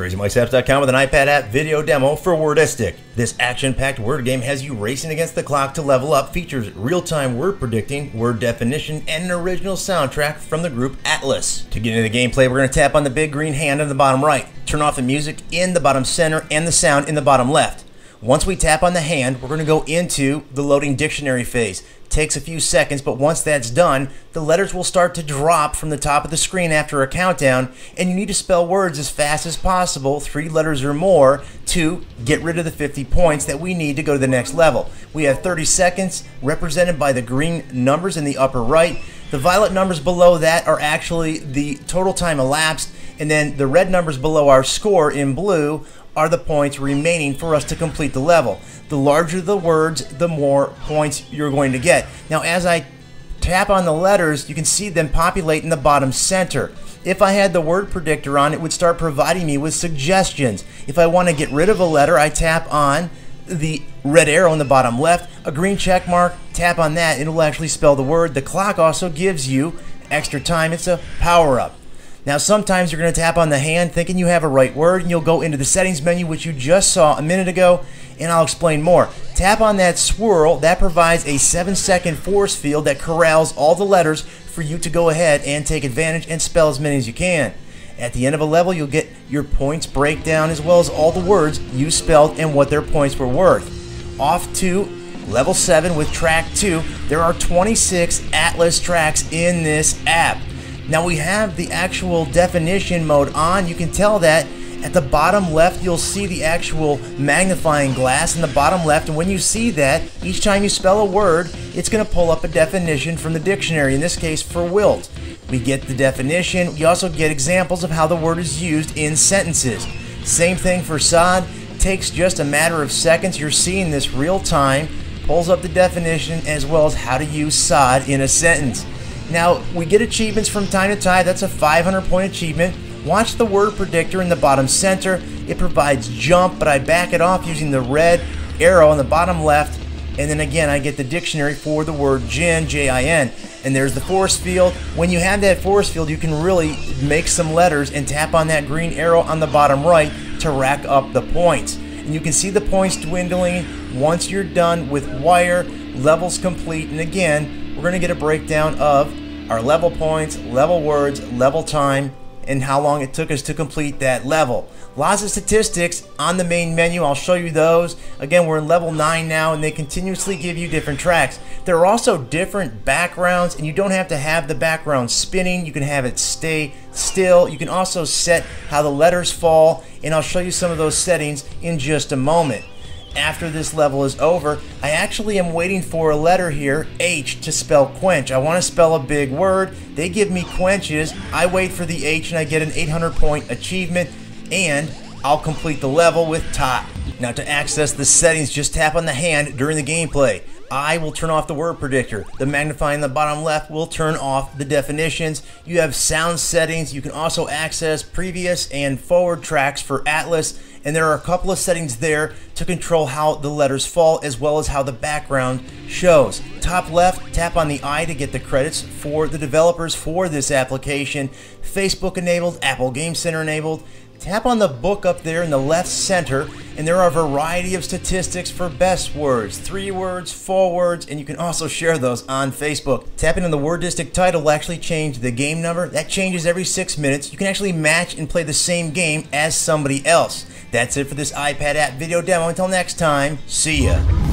CrazyMikesapps.com with an iPad app video demo for Wordistic. This action-packed word game has you racing against the clock to level up, features real-time word predicting, word definition, and an original soundtrack from the group Atlas. To get into the gameplay, we're going to tap on the big green hand in the bottom right, turn off the music in the bottom center, and the sound in the bottom left. Once we tap on the hand, we're going to go into the loading dictionary phase. Takes a few seconds, but once that's done, the letters will start to drop from the top of the screen after a countdown, and you need to spell words as fast as possible, three letters or more, to get rid of the 50 points that we need to go to the next level. We have 30 seconds, represented by the green numbers in the upper right. The violet numbers below that are actually the total time elapsed, and then the red numbers below our score in blue are the points remaining for us to complete the level. The larger the words, the more points you're going to get. Now, as I tap on the letters, you can see them populate in the bottom center. If I had the word predictor on, it would start providing me with suggestions. If I want to get rid of a letter, I tap on the red arrow in the bottom left, a green check mark, tap on that, it'll actually spell the word. The clock also gives you extra time. It's a power up. Now, sometimes you're going to tap on the hand thinking you have a right word, and you'll go into the settings menu, which you just saw a minute ago, and I'll explain more. Tap on that swirl, that provides a 7 second force field that corrals all the letters for you to go ahead and take advantage and spell as many as you can. At the end of a level, you'll get your points breakdown as well as all the words you spelled and what their points were worth. Off to level 7 with track 2, there are 26 Atlas tracks in this app. Now we have the actual definition mode on. You can tell that at the bottom left, you'll see the actual magnifying glass in the bottom left. And when you see that, each time you spell a word, it's going to pull up a definition from the dictionary, in this case for wilt. We get the definition. We also get examples of how the word is used in sentences. Same thing for sod. Takes just a matter of seconds. You're seeing this real time. Pulls up the definition as well as how to use sod in a sentence. Now, we get achievements from time to time. That's a 500 point achievement. Watch the word predictor in the bottom center. It provides jump, but I back it off using the red arrow on the bottom left. And then again, I get the dictionary for the word gin, J-I-N. And there's the force field. When you have that force field, you can really make some letters and tap on that green arrow on the bottom right to rack up the points. And you can see the points dwindling once you're done with wire, levels complete. And again, we're going to get a breakdown of our level points, level words, level time, and how long it took us to complete that level. Lots of statistics on the main menu. I'll show you those. Again, we're in level 9 now, and they continuously give you different tracks. There are also different backgrounds, and you don't have to have the background spinning. You can have it stay still. You can also set how the letters fall, and I'll show you some of those settings in just a moment after this level is over, I actually am waiting for a letter here, H, to spell quench. I want to spell a big word. They give me quenches. I wait for the H and I get an 800 point achievement and I'll complete the level with top. Now to access the settings, just tap on the hand during the gameplay. I will turn off the word predictor. The magnifying in the bottom left will turn off the definitions. You have sound settings. You can also access previous and forward tracks for Atlas. And there are a couple of settings there to control how the letters fall as well as how the background shows. Top left, tap on the I to get the credits for the developers for this application. Facebook enabled, Apple Game Center enabled. Tap on the book up there in the left center, and there are a variety of statistics for best words, three words, four words, and you can also share those on Facebook. Tapping on the Wordistic title will actually change the game number. That changes every six minutes. You can actually match and play the same game as somebody else. That's it for this iPad app video demo. Until next time, see ya.